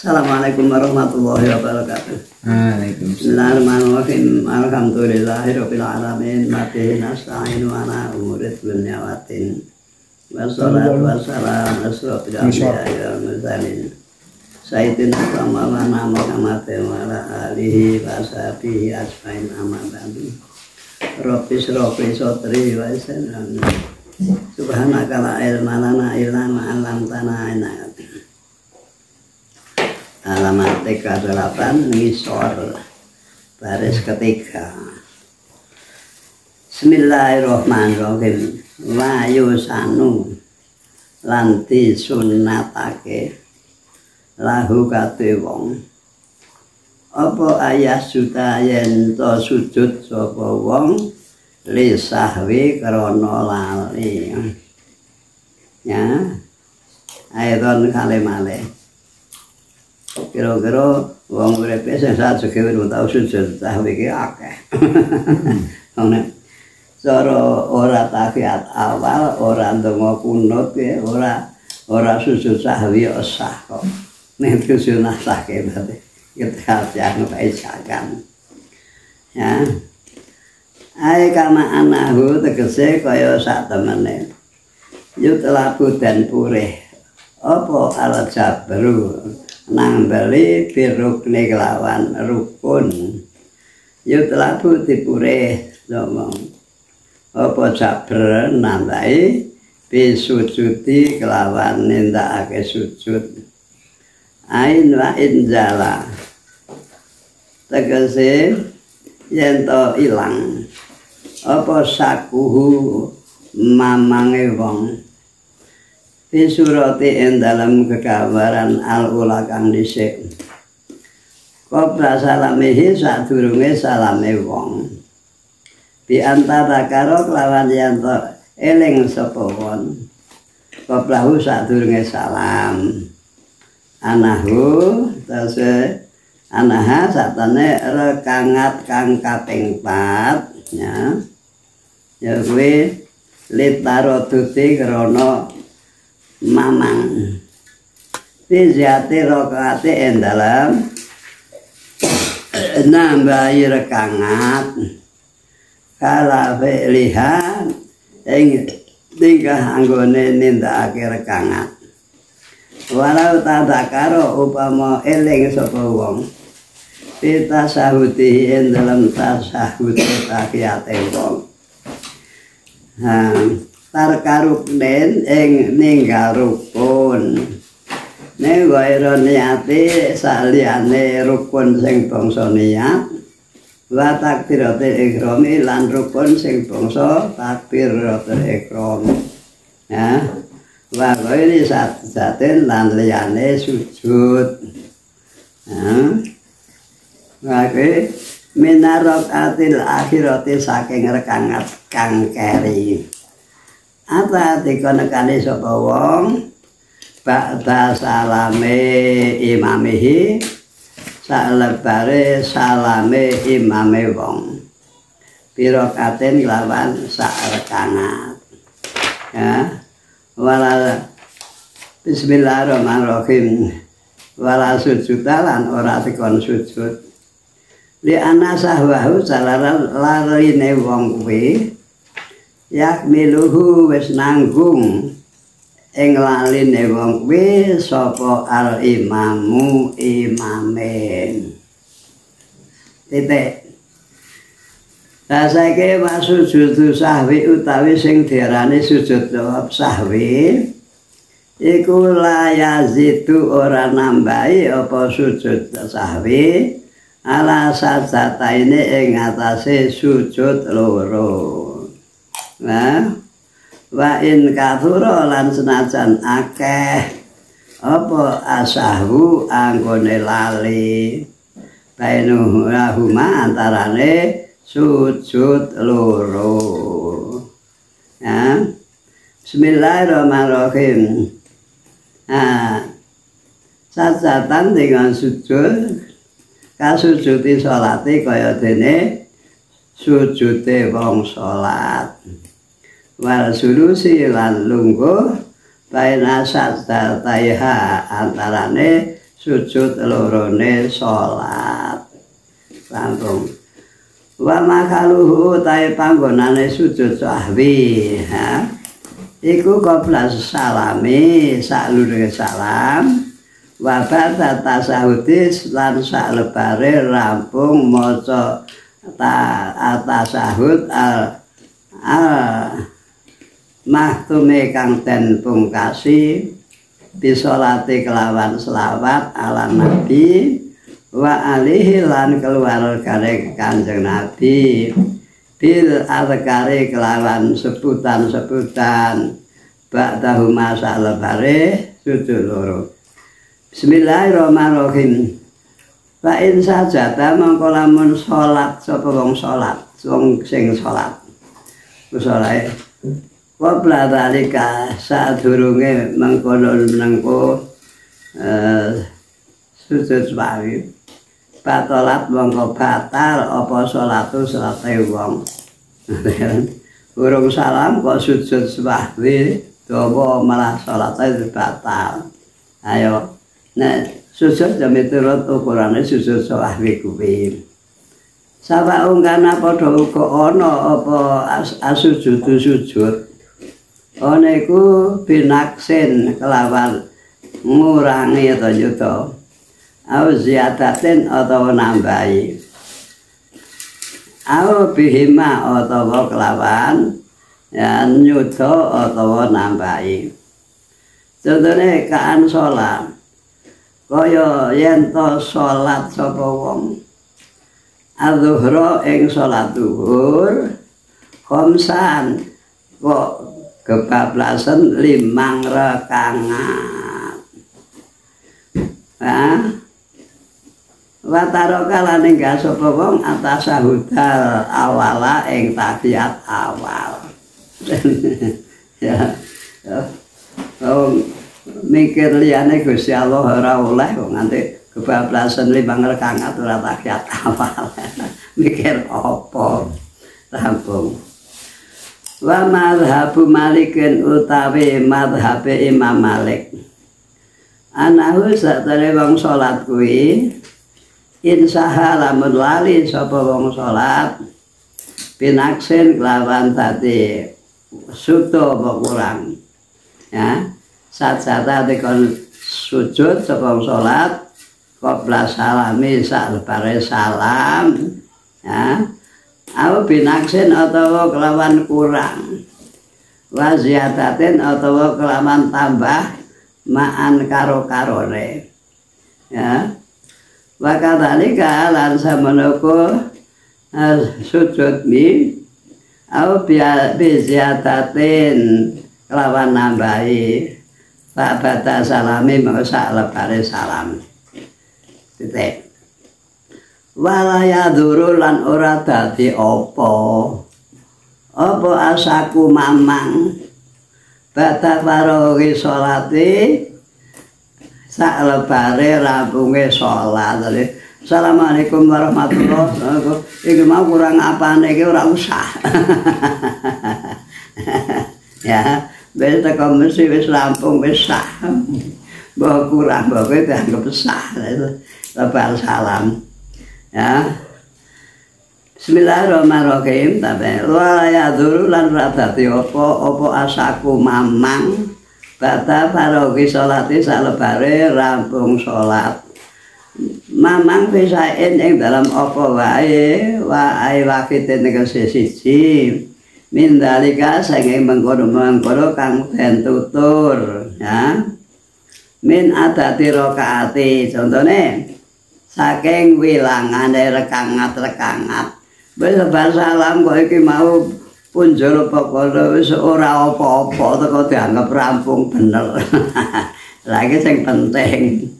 Assalamualaikum warahmatullahi wabarakatuh. Waalaikumsalam. Bismillahirrahmanirrahim. Alhamdulillahirabbil alamin. Mati nasta'inu ala umurid dunya watin. Wassalatu wassalamu ala asrofil anbiya'i wal mursalin. Sayyidina wa maulana Muhammadin wa ala alihi wa sahbihi asma'in amma ba'du. Rabbi syrafli sotri wa yassirli Subhanaka la ilma lana illa ma 'allamtana innaka Alamat 38 ngisor baris ketiga. Bismillahirrahmanirrahim. Wayu sanu lanti sunnatake lahu kate wong. Apa ayah suta yen to sujud sapa wong li sahwi krana lali. Ya. Ayatan kalimale. Kira-kira wong uripe sing sajege wis tau sujud sahwi ki akeh. Ngono. Cara ora tahiyat awal, ora ndonga kunut ya, ora ora sujud sahwi sah kok. Nek sunah sah ke berarti kita jangan paisakan. Ya. Ai kama anahu tegese kaya sak temene. Yut labu dan purih. Apa alat jabru nang bali birukne kelawan rukun. Yut labu dipurih ngomong. apa jabr nambahi bisujudi kelawan nindakake sujud ain wa injala tegese yen to ilang apa sakuhu mamange wong disurati ing dalam kegawaran al ula kang dhisik. Kobra salamihi sadurunge salame wong. di antara karo kelawan yanto eling sapa won. Koplahu sadurunge salam. Anahu terus anaha satane rekangat kang kaping 4 ya. Ya kuwi litaro duti krana mamang. Fizyati rokate ing dalam nambahi rekangat kala fi'liha ing tingkah anggone nindakake rekangat. Walau tadakaro upama eling sapa wong kita sahuti ing dalam tasahud tahiyate wong. Ha tarkaruk den ing ninggal rukun ning wae niate saliyane rukun sing bangsa niat wa takbiratul ihram lan rukun sing bangsa takbiratul ihram ya wa ghairi saten lan liyane sujud. Ya wa ghairi minarok atil akhirati saking rekangat kang keri apa dikonekane sapa wong? Ba'da salame imamihi salebare salame imame wong. Pira katen lawan sak rekangat ya. Wala bismillahirrahmanirrahim. Wala sujud lan ora dikon sujud. Li ana sahwahu salaran larine wong kuwi yak miluhu wis nanggung. Ing laline wong kuwi sapa al imamu imamen. Titik. Rasake wa sujud sahwi utawi sing diarani sujud sahwi iku la yazidu ora nambahi apa sujud sahwi ala sajata ini ing atase sujud loro. Nah, wa in kathura lan senajan akeh. Apa asahu anggone lali? Bainu lahuma antarane sujud loro. Ya Bismillahirrahmanirrahim. Ah sajatan dengan sujud kasujudi salate kaya dene sujude wong salat wal sulusi lan lungguh baina sajdataiha antarane sujud lorone salat rampung wa makaluhu tae panggonane sujud sahwi ha? Iku qabla salami saklurunge salam. Wa ba'da tasahudis lan saklebare rampung maca ta atasahud al al mahtume kang den pungkasi bisolati kelawan selawat ala nabi wa alihi lan keluargane Kanjeng Nabi. Bil azkari kelawan sebutan-sebutan ba'dahu masa lebare sujud loro. Bismillahirrahmanirrahim. Fa in sajada mongko lamun salat sapa wong salat wong sing salat salat Wabla dalika saat durunge mengkono menengko eh, sujud sebawi batalat mongko batal apa salatu salate wong. Urung salam kok sujud sebawi dawa malah salate batal. Ayo nek sujud jam miturut ukurane sujud sebawi kuwi. Sapa ungkana padha uga ana apa asujud sujud ana iku binaksin kelawan ngurangi atau yuto au ziyadatin atau nambahi. Au bihima atau kelawan ya nyuto atau nambahi. Contohnya kaan sholat. Kaya yen to sholat sapa wong? Adzuhra ing sholat duhur khamsan kok kebablasan limang rekangan ha Wataro kala ninggal sapa wong atas sahudal awala ing tahiyat awal. ya. Oh, mikir liyane Gusti Allah ora oleh kok nganti kebablasan limang rekangan ora tahiyat awal. mikir apa? Rampung. Wa madhabu malikin utawi madhabe imam malik. Anahu satare wong salat kuwi insaha lamun lali sapa wong salat pinaksen kelawan tadi suto apa kurang. Ya saat saat tadi kon sujud wong salat qabla salami sak salam. Ya au binaksin atau kelawan kurang. Wa ziyadatin atau kelawan tambah ma'an karo karone ya. Wa kadzalika lan samanoko eh, sujud mi au bi ziyadatin kelawan nambahi. Pak Bata salami mau sak lebare salam. Titik walaya duru lan ora dadi apa apa asaku mamang bata parogi salate sak lebare rampunge salat Assalamualaikum warahmatullahi wabarakatuh. Iki mau kurang apane iki ora usah. ya, wis teko mesti wis rampung wis sah. Mbok kurang mbok dianggap sah. Lebar salam. Ya. Bismillahirrahmanirrahim. Tapi wa ya lan radati apa apa asaku mamang. Bata parogi salati salebare rampung salat mamang bisa ing dalam apa wae wae wakite nek siji min dalika sange mengkono-mengkono kang den tutur ya. Min adati rakaati contone saking wilangane rekangat-rekangat. Wis bar salam kok iki mau punjul pokoke wis ora apa-apa teko dianggap rampung bener. Lagi sing penting.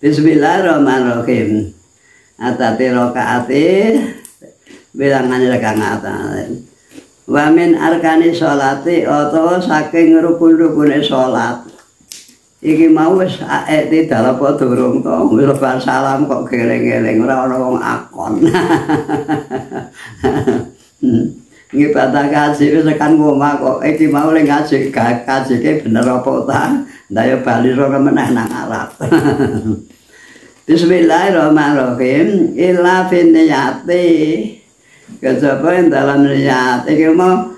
Bismillahirrahmanirrahim. Atati rokaati Bilangane rekangat Wamin arkani sholati Atau saking rukun-rukune sholat iki mau wis aek di dalam apa durung to wis salam kok geleng-geleng ora ana wong akon nggih pada kaji wis kan ngomah kok iki mau ling kaji kaji ke bener apa ta ndayo bali ro meneh nang Arab Bismillahirrahmanirrahim. Illa fin niyati. Kejaba yang dalam niat. Iki mau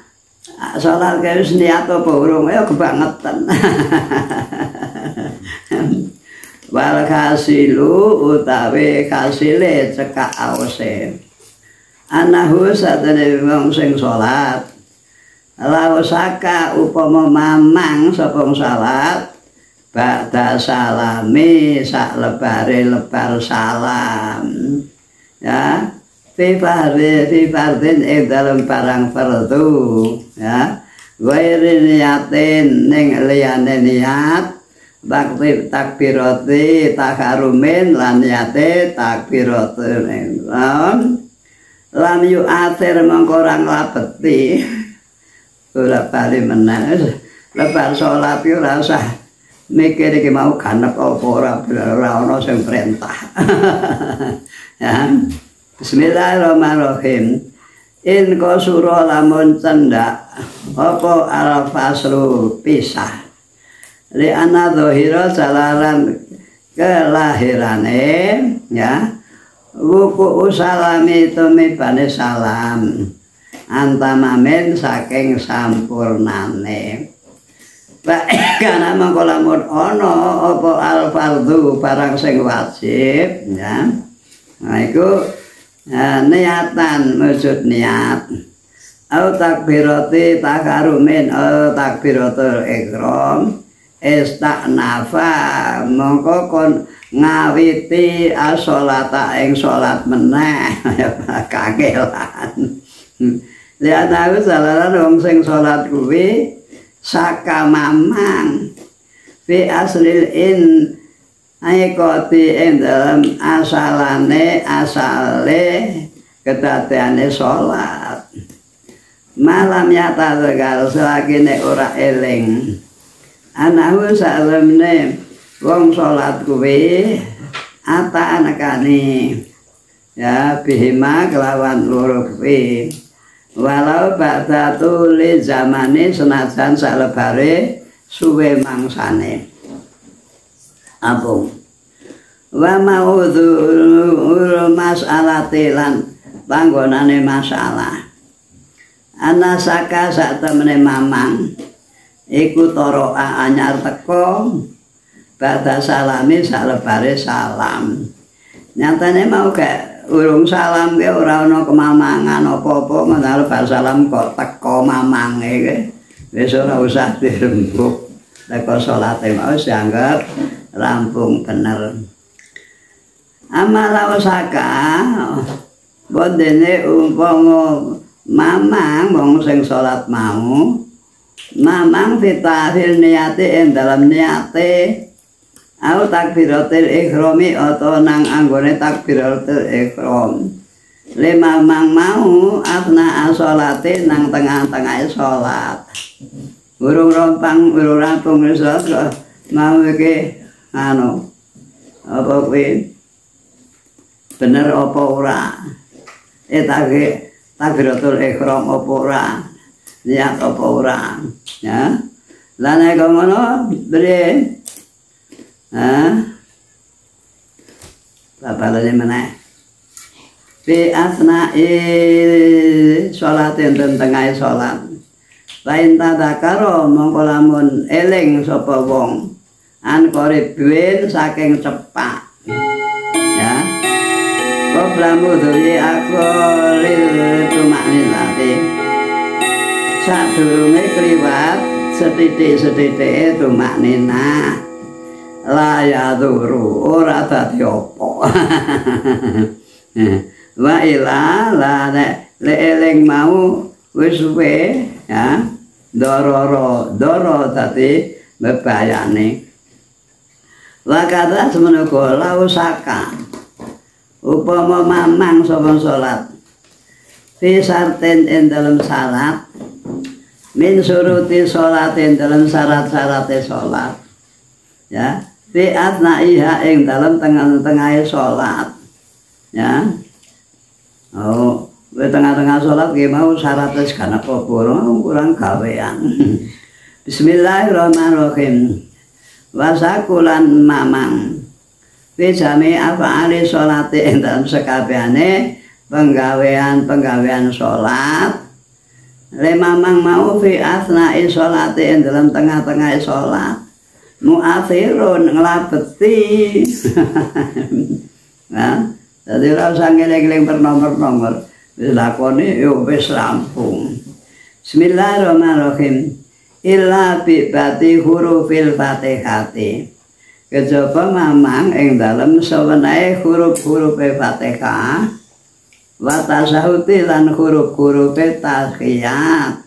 salat kaya niat apa urung ya kebangetan. Wal kasilu utawi kasile cekak awase. Anahu satene wong sing salat. Lausaka upama mamang sapa salat Ba'da salami sak lebare lebar salam ya fi fardhi fi fardhin ing dalam barang fardu ya wairi niatin ning liyane niat bakti takbirati takarumin lan niate takbirati lan yu atir mengkorang lapeti ora bali menang lebar salat yo ora usah mikir iki mau ganep apa ora ora ana sing perintah. ya. Bismillahirrahmanirrahim. In sura lamun cendak apa al-faslu pisah. Li ana dhahira jalaran kelahirane ya. Wuku usalami tumibane salam. Antamamen saking sampurnane. karena mangko lamun ana apa al fardhu barang sing wajib ya nah iku niatan maksud niat au takbirati takarumin au takbiratul ikram istaknafa mongko kon ngawiti asolata ing salat meneh. Kakelan. Lihat aku salah wong sing salat kuwi saka mamang. Fi aslil in aikoti ing dalam asalane asale kedadeane salat malam nyata tegal selagi nek ora eling anahu salamne wong salat kuwi ata anakane. Ya bihima kelawan loro kuwi. Walau ba'da tuli zamane senajan salebare suwe mangsane. Abung wa maudhu masalati lan panggonane masalah. Ana saka sak temene mamang iku toroa anyar teko ba'da salami salebare salam. Nyatane mau kayak urung salam ke ora ana kemamangan apa-apa menal bar salam kok teko mamange ke wis ora usah dirembuk. Teko salate mau dianggap rampung bener. Amala wasaka bondene umpama mamang wong sing salat mau mamang fitahil niate ing dalam niate au takbiratul ihrami atau nang anggone takbiratul ihram lima mang mau asna asolate nang tengah-tengah salat. Burung rompang burung rampung salat mau iki anu apa kuwi? Bener apa ora? Eh takbiratul ihram apa ora niat apa ora ya lan nek ngono beri? Bapak lagi mana? Fi sholat yang tengah sholat. Lain tadakaro mongko lamun eling sapa wong an koribin saking cepak. Ya. Koblamu duri aku lil tumakni nanti. Sak durunge kliwat setitik-setitik tumakni nah. laya duru ora dadi apa wa ila la le eling mau wis suwe ya dororo doro dadi bebayane wa kata semono kula usaka upama mamang sapa salat fi sarten ing dalam salat min suruti salat ing dalam syarat-syarat salat ya. Fi asna'iha ing dalam tengah-tengah sholat. Ya. Oh tengah-tengah sholat ki mau syaratnya sekarang apa kurang gawean. Bismillahirrahmanirrahim. Wasakulan mamang. Bijami af'ali sholati ing dalam sekabehane penggawean-penggawean sholat Lemamang mau fi asna'i sholati ing dalam tengah-tengah sholat mu'athirun ngelabeti nah, jadi rasa ngeling-ngeling bernomor-nomor. Dilakoni yuk wis rampung. Bismillahirrahmanirrahim. Illa bi hurufil fatihati. Kejaba mamang ing dalem sawenehe huruf-huruf Fatihah wa tasahuti lan huruf-huruf tahiyat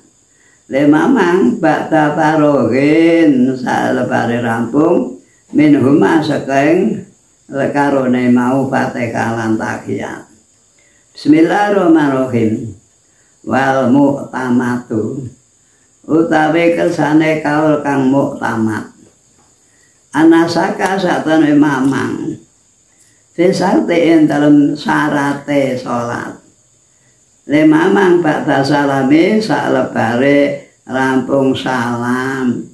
le mamang ba'da farogin salebare rampung min huma saking lekarone mau Fatihah lan tahiyat. Bismillahirrahmanirrahim. Wal mu'tamatu. Utawi kersane kaul kang mu'tamat. Anasaka satene mamang Desarte ing dalem syarate salat. Le mamang bakda salame sak lebare rampung salam.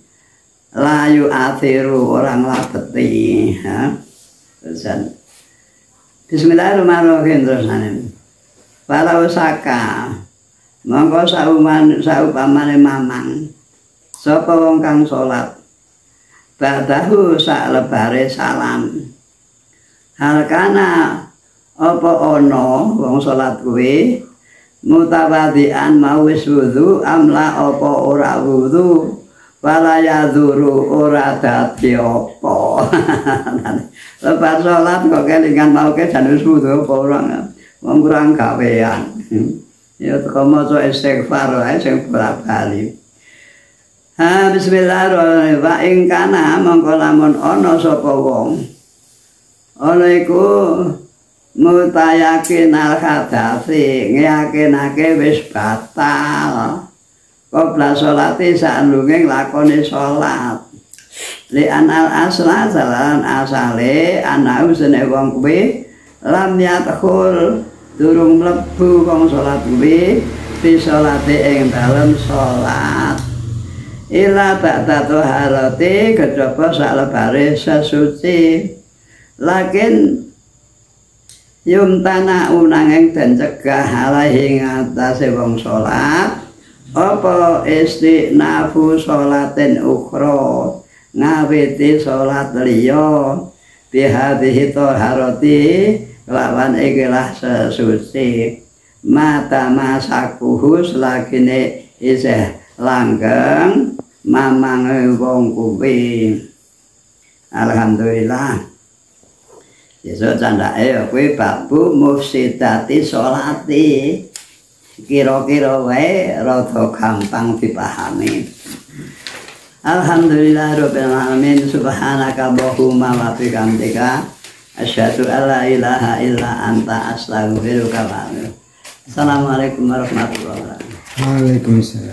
Layu athiru orang labeti, ha. Terusan. Bismillahirrahmanirrahim terusan. Para usaka monggo sauman saupamane mamang sapa wong kang salat badahu sak lebare salam halkana apa ana wong salat kuwi? Mutawadian mau wis wudu amla apa ora wudu? Wala yaduru ora dadi apa? Lepas salat kok kelingan mau ke jan wis wudu apa ora? Wong kurang gawean. Ya teko maca istighfar wae sing bali Ha bismillahirrahmanirrahim. Wa ing kana mongko lamun ana sapa wong. Ana iku mutayakin al hadasi, ngeyakinake wis batal. Qobla sholati sa'lunge nglakoni salat. Li anal asla salan asale ana usene wong kuwi lam yadkhul durung mlebu wong salat kuwi fi sholati ing dalem salat. ila ba'da toharati kejaba salebare sesuci lakin yum tanah unangeng dan cegah alaihi ngatasi wong sholat apa isti nafu sholatin ukro ngawiti sholat liya bihadihi toharati lawan ikilah sesuci. Mata masakuhu selagini iseh langgeng mamang wong kuwi. Alhamdulillah Yesus candake kuwi babu mufsidati salati kira-kira wae rada gampang dipahami Alhamdulillah rabbil alamin subhanaka Allahumma wa bihamdika asyhadu ilaha illa anta astaghfiruka wa atubu Assalamualaikum warahmatullahi wabarakatuh. Waalaikumsalam.